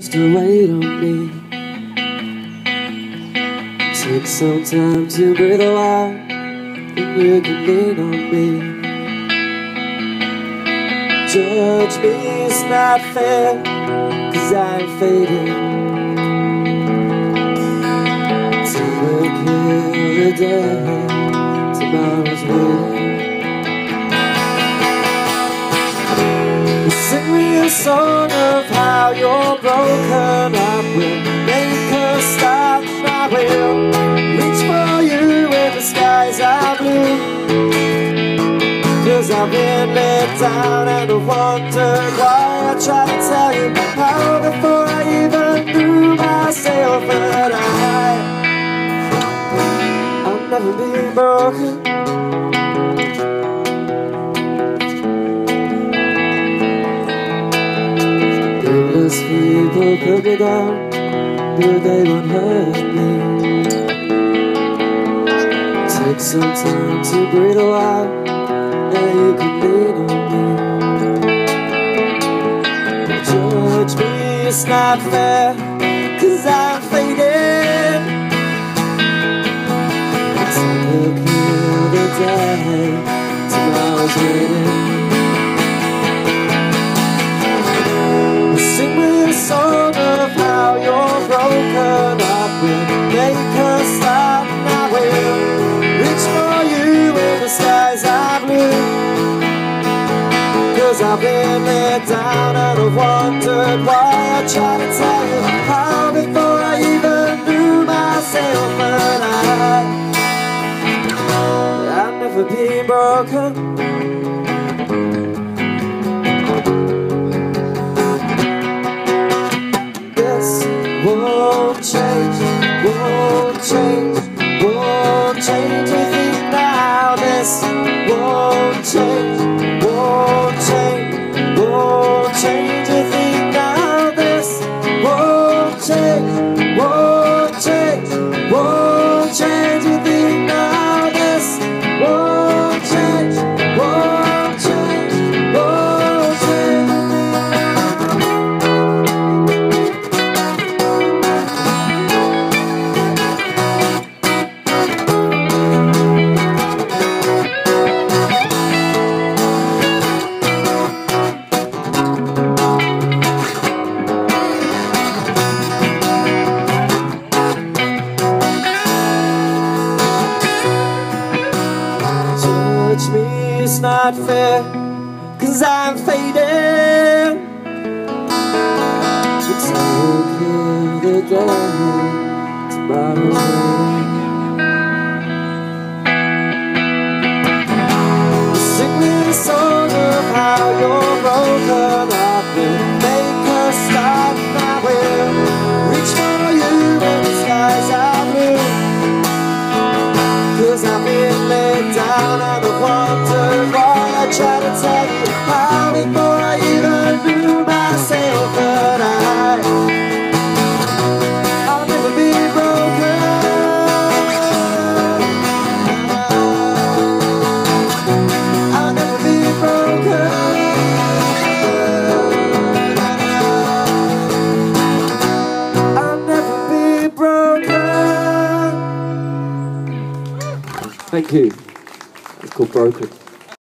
to wait on me. Take some time to breathe a while, and you can lean on me. Judge me, it's not fair, cause I'm fading. To look here the day, tomorrow's waiting. Sing me a song of Been let down and wondered why I try to tell you how before I even knew myself But I, I'll never be broken Endless people put me down, but they won't hurt me. Take some time to breathe a while, now you can lean on me. Judge me, it's not fair, cause I'm fading. To look here the day, tomorrow's waiting. Cause I've been let down and I've wondered why I try to tell you how before I even knew myself But I, I'll never be broken Me, it's not fair, cause I'm fading. It's okay the day, tomorrow's I'll never be broken I'll never be broken I'll never be broken Thank you. It's called Broken.